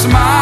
smile.